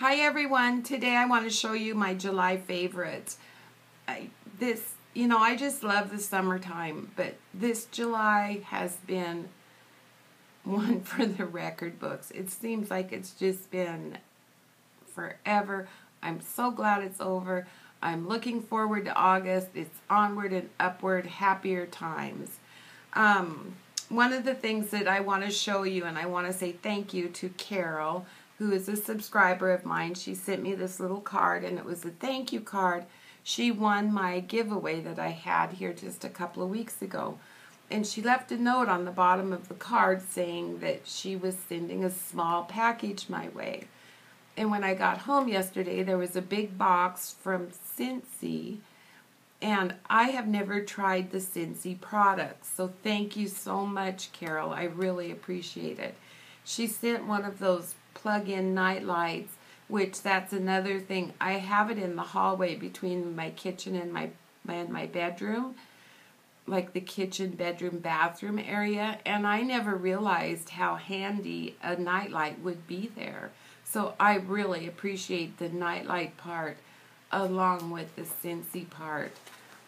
Hi everyone. Today I want to show you my July favorites. I, this, you know, I just love the summertime, but this July has been one for the record books. It seems like it's just been forever. I'm so glad it's over. I'm looking forward to August. It's onward and upward, happier times. Um, one of the things that I want to show you, and I want to say thank you to Carol, who is a subscriber of mine. She sent me this little card, and it was a thank you card. She won my giveaway that I had here just a couple of weeks ago. And she left a note on the bottom of the card saying that she was sending a small package my way. And when I got home yesterday, there was a big box from Scentsy. And I have never tried the Scentsy products. So thank you so much, Carol. I really appreciate it. She sent one of those plug-in night lights, which that's another thing. I have it in the hallway between my kitchen and my and my bedroom, like the kitchen, bedroom, bathroom area, and I never realized how handy a nightlight would be there. So I really appreciate the nightlight part along with the Scentsy part.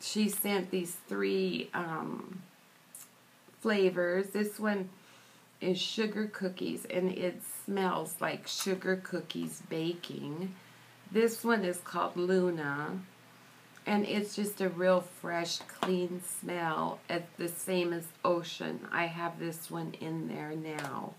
She sent these three um, flavors. This one is sugar cookies and it smells like sugar cookies baking. This one is called Luna and it's just a real fresh clean smell at the same as ocean. I have this one in there now.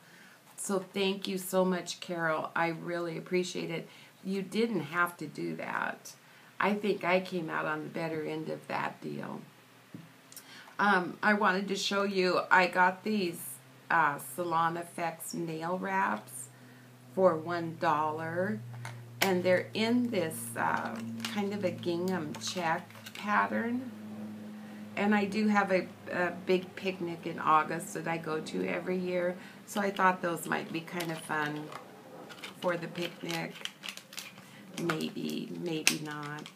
So thank you so much Carol. I really appreciate it. You didn't have to do that. I think I came out on the better end of that deal. Um, I wanted to show you, I got these uh, Salon Effects nail wraps for $1. And they're in this uh, kind of a gingham check pattern. And I do have a, a big picnic in August that I go to every year. So I thought those might be kind of fun for the picnic. Maybe, maybe not.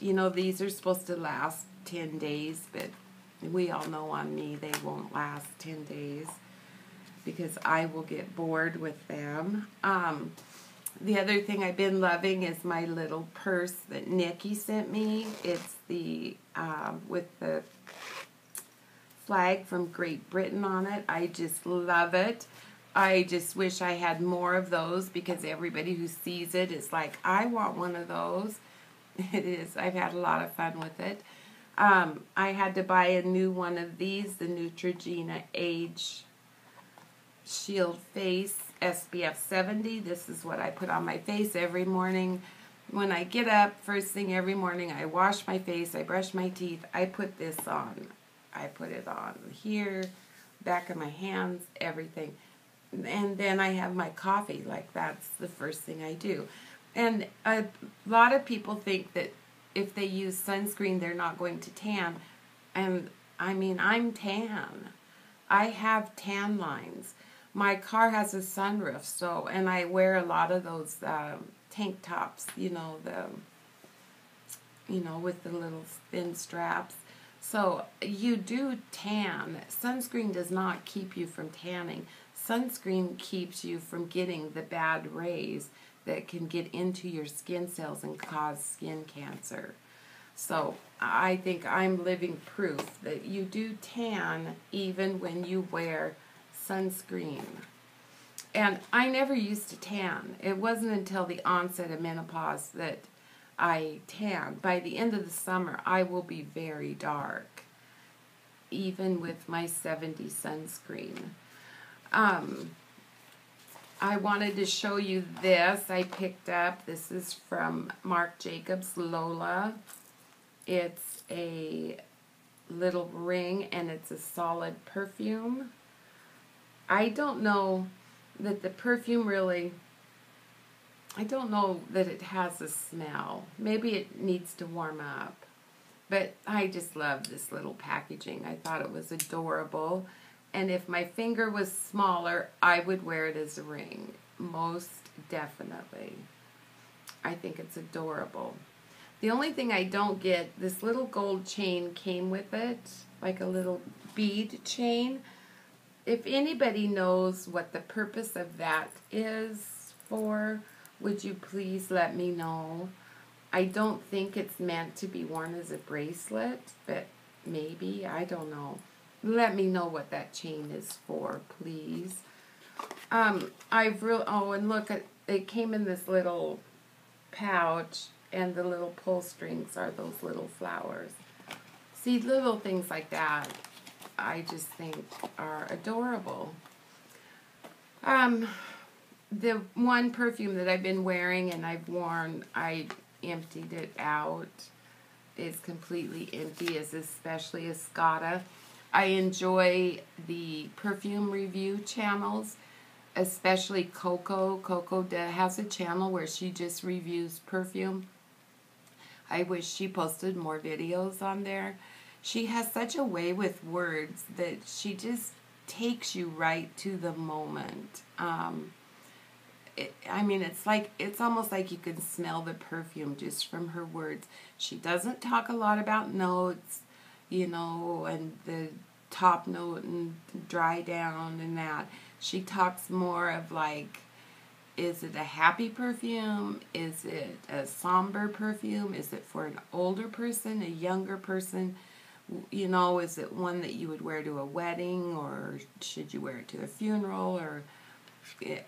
You know, these are supposed to last 10 days, but we all know on me they won't last 10 days because I will get bored with them. Um, the other thing I've been loving is my little purse that Nikki sent me. It's the, uh, with the flag from Great Britain on it. I just love it. I just wish I had more of those because everybody who sees it is like, I want one of those. It is. I've had a lot of fun with it. Um, I had to buy a new one of these, the Neutrogena Age Shield Face SPF 70. This is what I put on my face every morning. When I get up, first thing every morning, I wash my face, I brush my teeth, I put this on. I put it on here, back of my hands, everything. And then I have my coffee, like that's the first thing I do. And a lot of people think that if they use sunscreen, they're not going to tan. And I mean, I'm tan. I have tan lines my car has a sunroof, so and I wear a lot of those um, tank tops, you know the, you know with the little thin straps. So you do tan. Sunscreen does not keep you from tanning. Sunscreen keeps you from getting the bad rays that can get into your skin cells and cause skin cancer. So I think I'm living proof that you do tan even when you wear sunscreen. And I never used to tan. It wasn't until the onset of menopause that I tan. By the end of the summer, I will be very dark, even with my 70 sunscreen. Um, I wanted to show you this I picked up. This is from Marc Jacobs Lola. It's a little ring and it's a solid perfume. I don't know that the perfume really, I don't know that it has a smell. Maybe it needs to warm up. But I just love this little packaging. I thought it was adorable. And if my finger was smaller, I would wear it as a ring. Most definitely. I think it's adorable. The only thing I don't get, this little gold chain came with it, like a little bead chain if anybody knows what the purpose of that is for, would you please let me know? I don't think it's meant to be worn as a bracelet, but maybe, I don't know. Let me know what that chain is for, please. Um, I've real oh, and look, it came in this little pouch, and the little pull strings are those little flowers. See, little things like that, I just think are adorable. Um, the one perfume that I've been wearing and I've worn, I emptied it out. It's completely empty, is especially Escada. I enjoy the perfume review channels, especially Coco. Coco has a channel where she just reviews perfume. I wish she posted more videos on there. She has such a way with words that she just takes you right to the moment. Um, it, I mean, it's like, it's almost like you can smell the perfume just from her words. She doesn't talk a lot about notes, you know, and the top note and dry down and that. She talks more of like, is it a happy perfume? Is it a somber perfume? Is it for an older person, a younger person? You know, is it one that you would wear to a wedding or should you wear it to a funeral or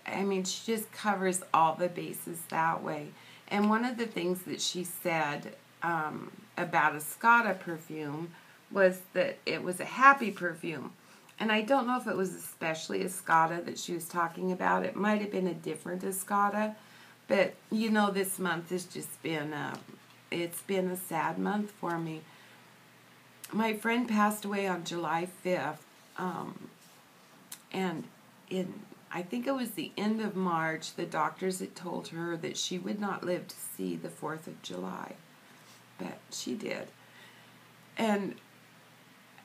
I mean, she just covers all the bases that way. And one of the things that she said um, about Escada perfume was that it was a happy perfume. And I don't know if it was especially Escada that she was talking about. It might have been a different Escada. But, you know, this month has just been, a, it's been a sad month for me. My friend passed away on July 5th. Um, and in I think it was the end of March, the doctors had told her that she would not live to see the 4th of July. But she did. And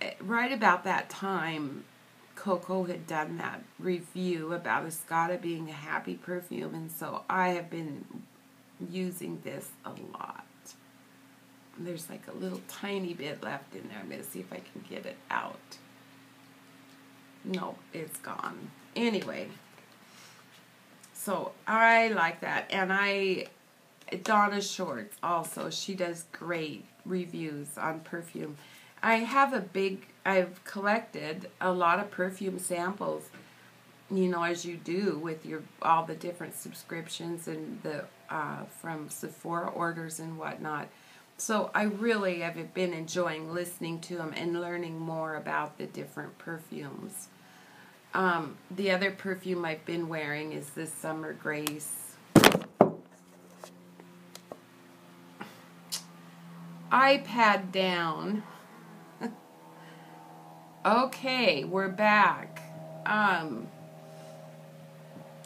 eh, right about that time, Coco had done that review about Escada being a happy perfume, and so I have been using this a lot. There's like a little tiny bit left in there. I'm going to see if I can get it out. No, it's gone anyway, so I like that. And I, Donna Shorts also, she does great reviews on perfume. I have a big, I've collected a lot of perfume samples, you know, as you do with your, all the different subscriptions and the, uh, from Sephora orders and whatnot. So I really have been enjoying listening to them and learning more about the different perfumes. Um, the other perfume I've been wearing is this Summer Grace. iPad down. okay, we're back. Um,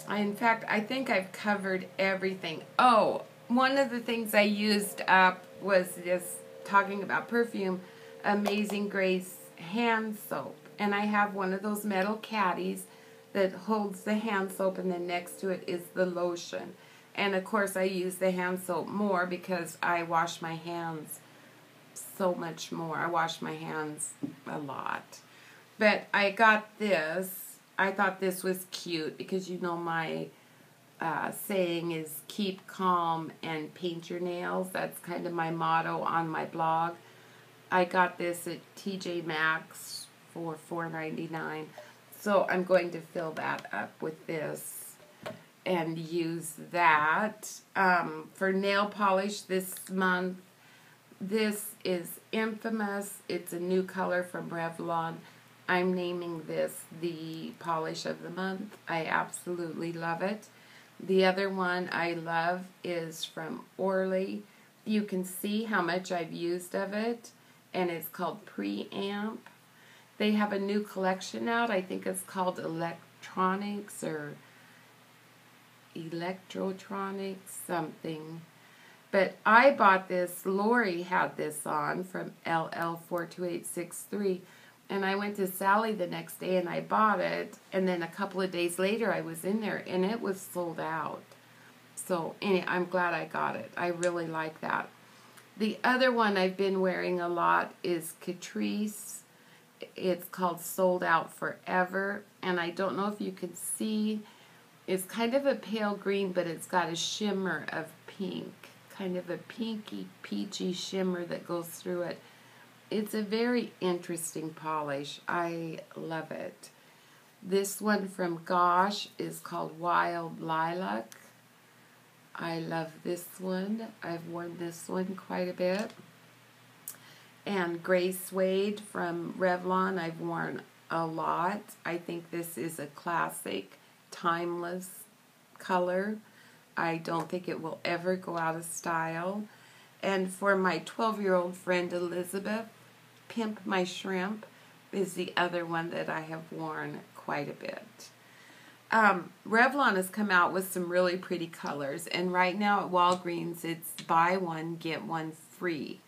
I, in fact, I think I've covered everything. Oh, one of the things I used up was just talking about perfume, Amazing Grace hand soap and I have one of those metal caddies that holds the hand soap and then next to it is the lotion. And of course I use the hand soap more because I wash my hands so much more. I wash my hands a lot. But I got this. I thought this was cute because you know my uh, saying is keep calm and paint your nails. That's kind of my motto on my blog. I got this at TJ Maxx for $4.99. So I'm going to fill that up with this and use that. Um, for nail polish this month, this is Infamous. It's a new color from Revlon. I'm naming this the polish of the month. I absolutely love it. The other one I love is from Orly. You can see how much I've used of it, and it's called Preamp. They have a new collection out. I think it's called Electronics or Electrotronics something. But I bought this, Lori had this on from LL42863. And I went to Sally the next day and I bought it. And then a couple of days later I was in there and it was sold out. So anyway, I'm glad I got it. I really like that. The other one I've been wearing a lot is Catrice it's called Sold Out Forever. And I don't know if you can see It's kind of a pale green, but it's got a shimmer of pink. Kind of a pinky, peachy shimmer that goes through it. It's a very interesting polish. I love it. This one from Gosh is called Wild Lilac. I love this one. I've worn this one quite a bit. And Gray Suede from Revlon I've worn a lot. I think this is a classic, timeless color. I don't think it will ever go out of style. And for my 12-year-old friend Elizabeth, Pimp My Shrimp is the other one that I have worn quite a bit. Um, Revlon has come out with some really pretty colors, and right now at Walgreens it's buy one, get one free.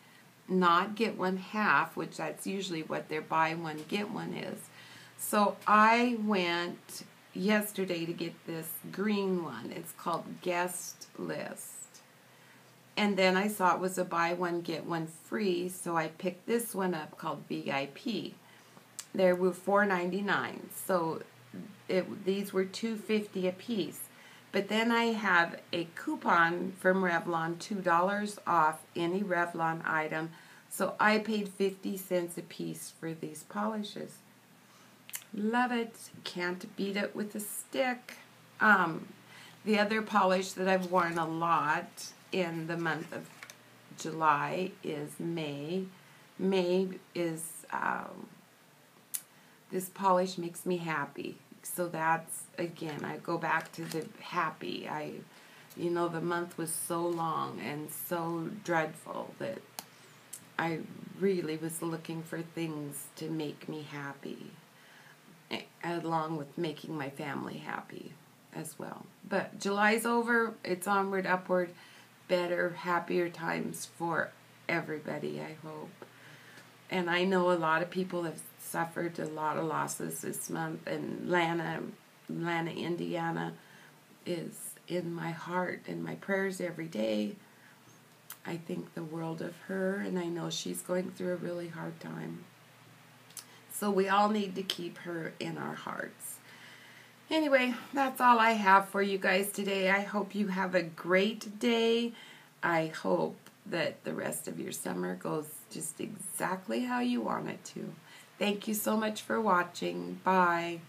Not get one half, which that's usually what their buy one, get one is. So I went yesterday to get this green one. It's called Guest List. And then I saw it was a buy one, get one free, so I picked this one up called VIP. There were $4.99, so it, these were $2.50 a piece. But then I have a coupon from Revlon, $2 off any Revlon item. So I paid 50 cents a piece for these polishes. Love it. Can't beat it with a stick. Um, the other polish that I've worn a lot in the month of July is May. May is, um, this polish makes me happy. So that's again I go back to the happy. I you know the month was so long and so dreadful that I really was looking for things to make me happy along with making my family happy as well. But July's over. It's onward upward better happier times for everybody I hope and I know a lot of people have suffered a lot of losses this month, and Lana, Lana, Indiana, is in my heart and my prayers every day. I think the world of her, and I know she's going through a really hard time. So we all need to keep her in our hearts. Anyway, that's all I have for you guys today. I hope you have a great day. I hope that the rest of your summer goes just exactly how you want it to. Thank you so much for watching. Bye.